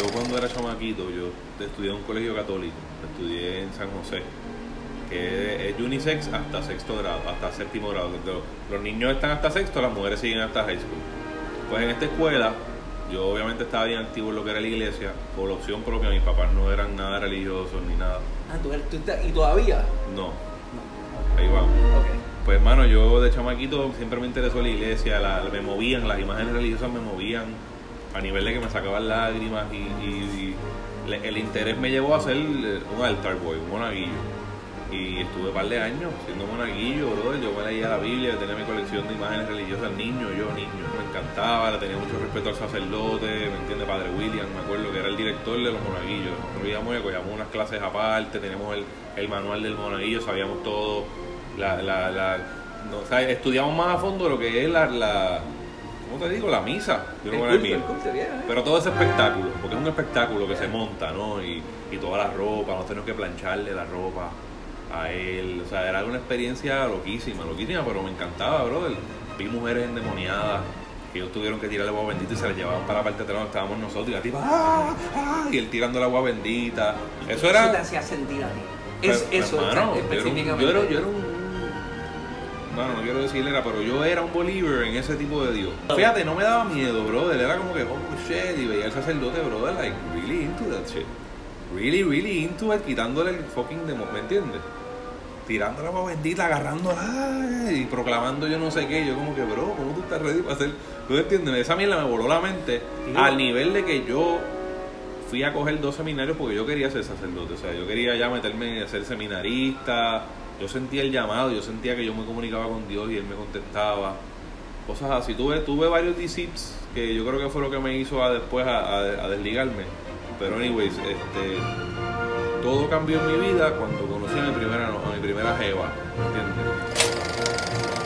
yo cuando era chamaquito, yo estudié en un colegio católico, estudié en San José, que es unisex hasta sexto grado, hasta séptimo grado. Entonces, los niños están hasta sexto, las mujeres siguen hasta high school. Pues en esta escuela, yo obviamente estaba bien activo en lo que era la iglesia, por opción propia, mis papás no eran nada religiosos ni nada. Ah, ¿tú, eres- tú estás- ¿y todavía? No, No. ahí vamos. Pues hermano, yo de chamaquito siempre me interesó la iglesia, la, me movían, las imágenes religiosas me movían a nivel de que me sacaban lágrimas y, y- el interés me llevó a ser eh, un altar boy, un monaguillo. Y estuve un par de años siendo monaguillo, brother. Yo me leía la Biblia, tenía mi colección de imágenes religiosas, niño, yo niño. Me encantaba, le tenía mucho respeto al sacerdote, ¿me entiende? Padre William, me acuerdo que era el director de los monaguillos. Nosotros íbamos y cogíamos unas clases aparte, teníamos el, manual del monaguillo, sabíamos todo. Estudiamos más a fondo lo que es la ¿cómo te digo? La misa. Yo El culto, el culto, bien, ¿eh? Pero todo ese espectáculo, porque es un espectáculo que se monta, ¿no? Y, y toda la ropa, no tenemos que plancharle la ropa a él. O sea, era una experiencia loquísima, loquísima, pero me encantaba, brother. Vi mujeres endemoniadas que ellos tuvieron que tirarle agua bendita y se la llevaban para la parte de atrás donde estábamos nosotros. Y la tipa, ¡ah! ¡ah! Y él tirando el agua bendita. Eso te era. hacía sentir a ti? Pues, Es, eso, hermano, específicamente. Yo era, yo era un. Bueno, no quiero decirle era, pero yo era un believer en ese tipo de Dios. Fíjate, no me daba miedo, brother. Era como que, oh shit, y veía al sacerdote, brother, like, really into that shit. Really, really into it, quitándole el fucking demo, ¿me entiendes? Tirando la agua bendita, agarrándola y proclamando yo no sé qué. Yo, como que, bro, ¿cómo tú estás ready para hacer? ¿Tú entiendes? Esa mierda me voló la mente al nivel de que yo fui a coger dos seminarios porque yo quería ser sacerdote, o sea, yo quería ya meterme a ser seminarista, yo sentía el llamado, yo sentía que yo me comunicaba con Dios y Él me contestaba, cosas así. Tuve, tuve varios discips que yo creo que fue lo que me hizo a después a desligarme, pero anyways, este, todo cambió en mi vida cuando conocí a mi primera, a mi primera jeva, ¿entiendes?